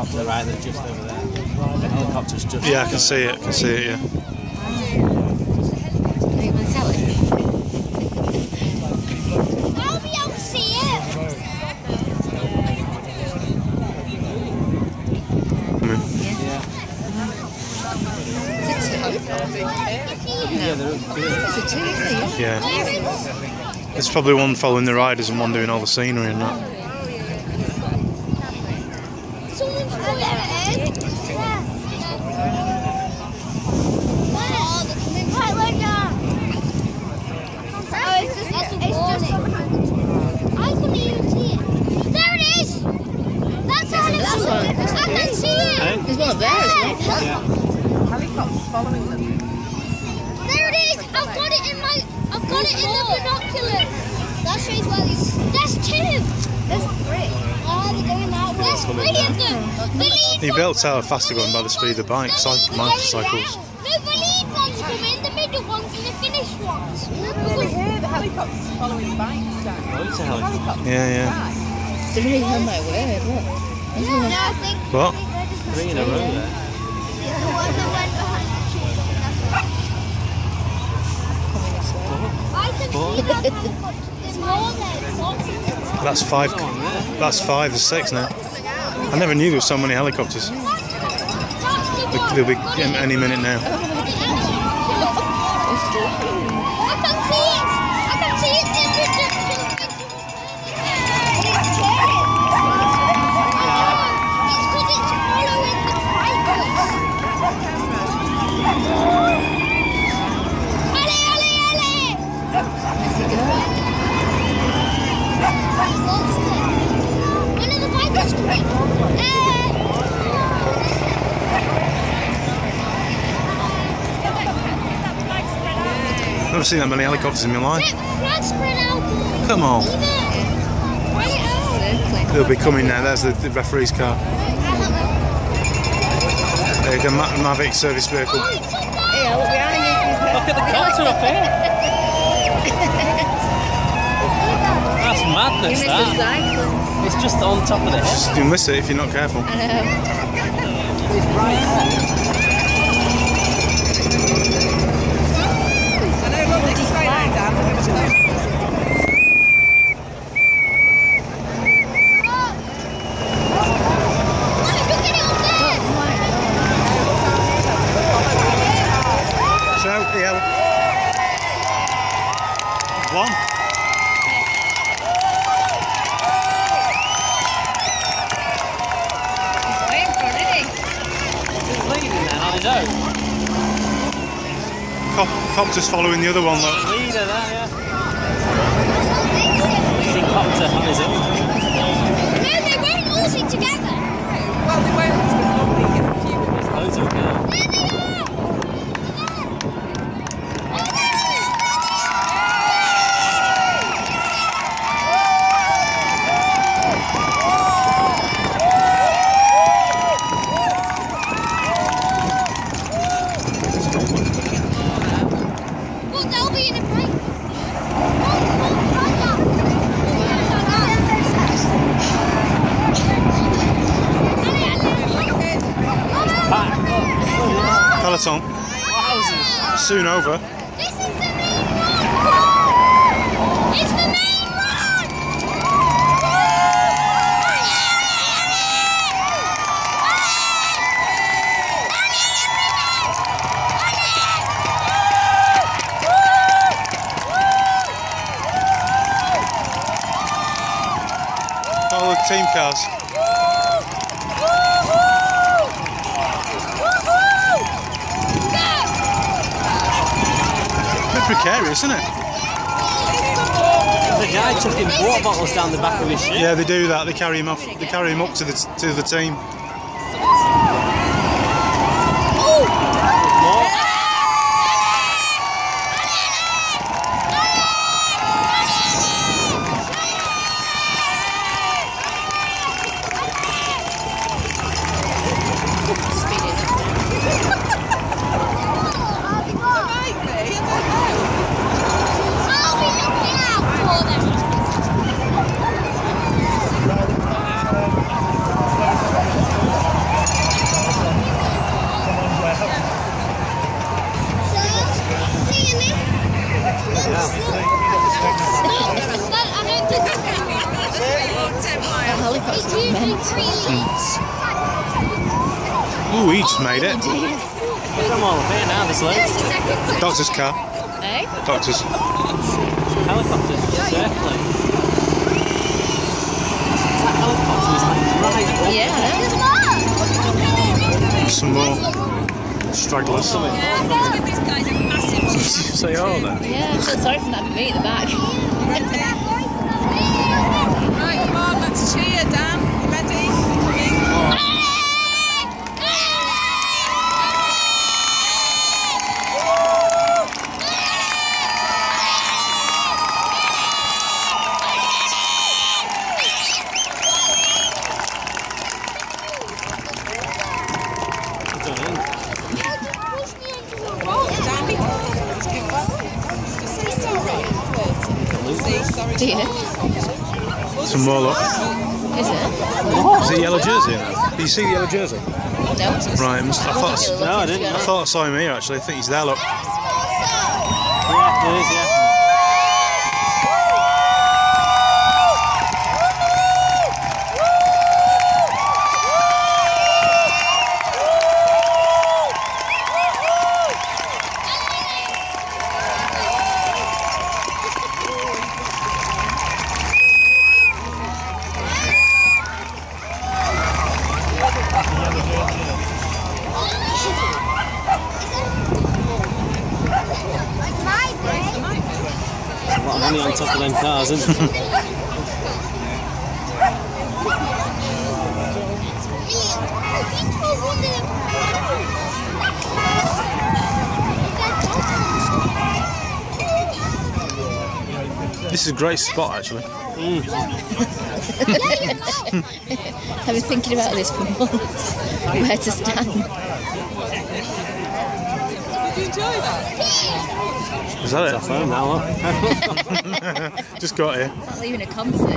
helicopter right there, just over there. The helicopter's just. Yeah, I can see it. I can see it. Yeah. Are you going to tell it? I'll be to see it. Yeah, they're up to it. It's a two, isn't it? Yeah. There is. There's probably one following the riders and one doing all the scenery and that. Someone's oh, there it is. Yeah. Oh, they're coming right like that. Oh, it's just, it's, it's just. I couldn't even see it. There it is. That's all it That's one. That's I can three. see it. Eh? There's one there, isn't there? Yeah. Helicopters following them. There it is. I've got it in my. I've got it in the binoculars. That shows where these. There's two. There's three. Oh, they're going that way. There's three of them. The lead You one- built out faster going by the speed of the bike, cycle, motorcycles. No, the lead ones come in, the middle ones, and the finished ones. Over here, the helicopters following the bikes down. Oh, it's a helicopter. Yeah, yeah. They're really on my word, look. No, I think. What? Three in a row there. The one that went behind the tree. I can see that helicopter. There's more there. There's lots of them. That's five. That's five. There's six now. I never knew there were so many helicopters. That's the one. They'll be any minute now. I can see it. I can see it in the distance. It's 'cause it's following the fighters. Allez, allez, allez! He's lost it. One of the bikers coming. Eh. Never seen that many helicopters in my life. Let flag spread out. Come on. Leave it. Right out. Oh. Circling. They'll be coming now. There's the, the referee's car. There you go, Ma- Mavic service vehicle. Oh, it's up there. Yeah, look behind you. Look at the counter up here. That's madness, missed that. cycling. It's just on top of the hill. You'll miss it if you're not careful. I know. I know, look, they're straight out down. They're going to close. Look, look at it up there. So, yeah. One. He's waiting for it, isn't he? He's leading then on his own. Cop- copter's following the other one, look. Leader there, yeah. Leading copter on his own. No, they weren't all sit together. Well, they won't, but normally you get a few. There's loads of them now. There they are. Oh, there it is. Well, they'll be in a break. Oh, oh, right now. Pack. Peloton. Wowzers. Soon over. This is the main one. It's the main one. All the team cars. Precarious, isn't it? The guy chucking water bottles down the back of his ship. Yeah, they do that. They carry him off. They carry him up to the to the team. More. Speeding up. Might be, I don't know. I'll be looking out for them. It's usually three each. Ooh, he just made it. I'm all up here now, this loads. Doctor's car. Eh? Doctor's. Helicopters, circling. That helicopter like right up. Yeah, There's more. Some more stragglers. These guys are massive. Say all that. Yeah, I feel sorry for that me at the back. Right, come on, let's cheer, Dan. You ready? Coming. Dan, be Let's go back. Just say sorry. Say sorry. Do you? Some more look. Is it? Is it yellow jersey? Did you see the yellow jersey? No. Right, I, thought, No, I didn't. I thought I saw him here actually. I think he's there. Look. Yeah, there is, yeah. Money on top of them cars, isn't there? This is a great spot actually. Mm. I've been thinking about this for months. Where to stand. Did you enjoy that? Is that Off home now, look. it? Just got here. It's not leaving a concert.